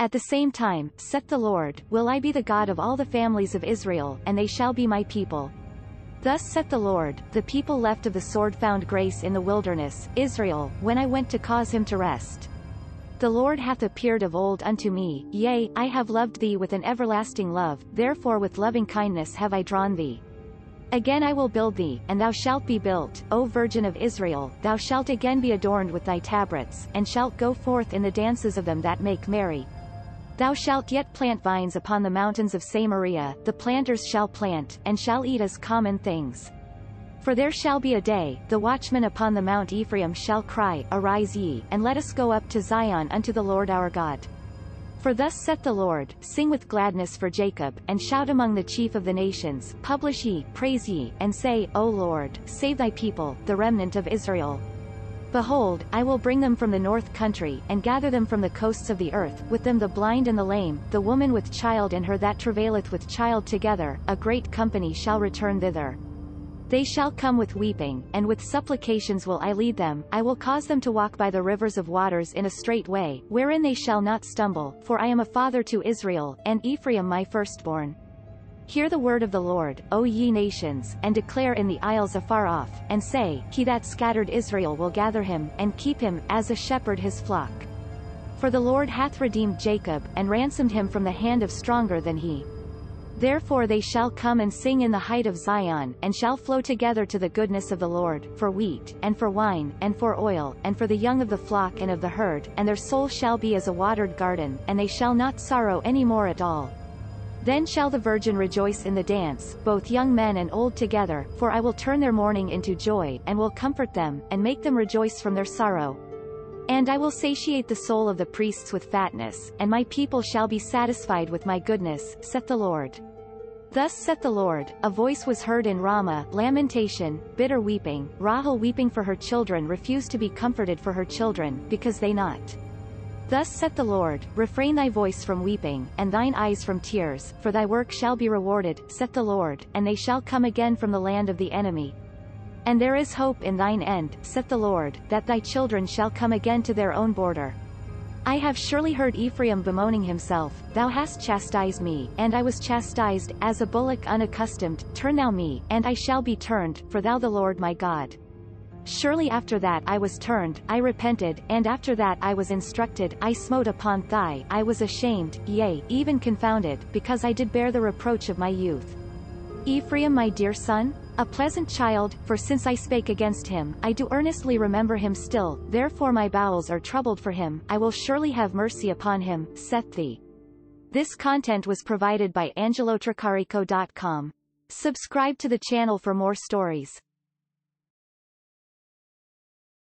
At the same time, saith the Lord, will I be the God of all the families of Israel, and they shall be my people. Thus saith the Lord, the people left of the sword found grace in the wilderness, Israel, when I went to cause him to rest. The Lord hath appeared of old unto me, yea, I have loved thee with an everlasting love, therefore with loving kindness have I drawn thee. Again I will build thee, and thou shalt be built, O Virgin of Israel, thou shalt again be adorned with thy tabrets, and shalt go forth in the dances of them that make merry. Thou shalt yet plant vines upon the mountains of Samaria, the planters shall plant, and shall eat as common things. For there shall be a day, the watchman upon the mount Ephraim shall cry, Arise ye, and let us go up to Zion unto the Lord our God. For thus saith the Lord, Sing with gladness for Jacob, and shout among the chief of the nations, Publish ye, praise ye, and say, O Lord, save thy people, the remnant of Israel. Behold, I will bring them from the north country, and gather them from the coasts of the earth, with them the blind and the lame, the woman with child and her that travaileth with child together, a great company shall return thither. They shall come with weeping, and with supplications will I lead them, I will cause them to walk by the rivers of waters in a straight way, wherein they shall not stumble, for I am a father to Israel, and Ephraim my firstborn. Hear the word of the Lord, O ye nations, and declare in the isles afar off, and say, He that scattered Israel will gather him, and keep him, as a shepherd his flock. For the Lord hath redeemed Jacob, and ransomed him from the hand of stronger than he. Therefore they shall come and sing in the height of Zion, and shall flow together to the goodness of the Lord, for wheat, and for wine, and for oil, and for the young of the flock and of the herd, and their soul shall be as a watered garden, and they shall not sorrow any more at all. Then shall the virgin rejoice in the dance, both young men and old together, for I will turn their mourning into joy, and will comfort them, and make them rejoice from their sorrow. And I will satiate the soul of the priests with fatness, and my people shall be satisfied with my goodness, saith the Lord. Thus saith the Lord, a voice was heard in Ramah, lamentation, bitter weeping, Rahel weeping for her children refused to be comforted for her children, because they not. Thus saith the Lord, Refrain thy voice from weeping, and thine eyes from tears, for thy work shall be rewarded, saith the Lord, and they shall come again from the land of the enemy. And there is hope in thine end, saith the Lord, that thy children shall come again to their own border. I have surely heard Ephraim bemoaning himself, Thou hast chastised me, and I was chastised, as a bullock unaccustomed, turn thou me, and I shall be turned, for thou the Lord my God. Surely after that I was turned, I repented, and after that I was instructed, I smote upon thigh, I was ashamed, yea, even confounded, because I did bear the reproach of my youth. Ephraim my dear son? A pleasant child, for since I spake against him, I do earnestly remember him still, therefore my bowels are troubled for him, I will surely have mercy upon him, saith thee. This content was provided by AngeloTricarico.com. Subscribe to the channel for more stories.